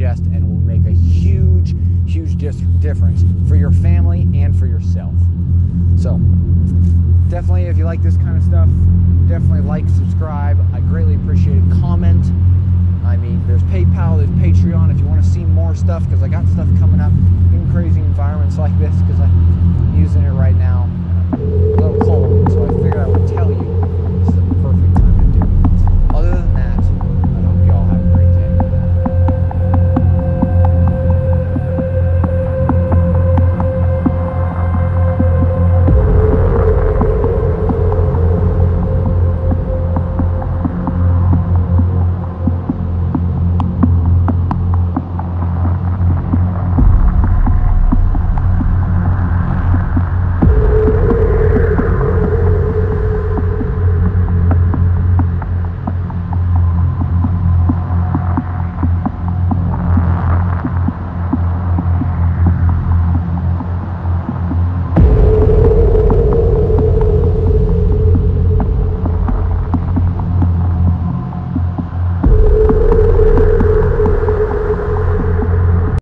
and will make a huge, huge difference for your family and for yourself. So, definitely, if you like this kind of stuff, definitely like, subscribe. I greatly appreciate it. Comment. I mean, there's PayPal, there's Patreon. If you want to see more stuff, because I got stuff coming up in crazy environments like this, because I'm using it right now.